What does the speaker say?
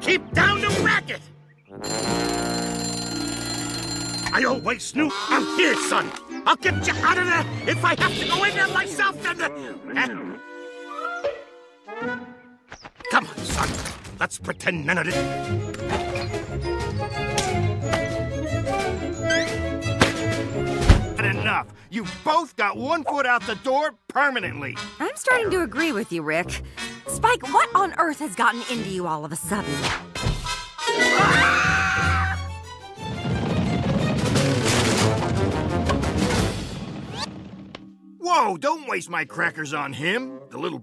Keep down the racket! I always knew I'm here, son. I'll get you out of there if I have to go in there myself then. Huh? Come on, son. Let's pretend none of this. enough. You both got one foot out the door permanently. I'm starting to agree with you, Rick. Spike, what on earth has gotten into you all of a sudden? Whoa, don't waste my crackers on him. The little